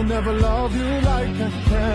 I'll never love you like I can.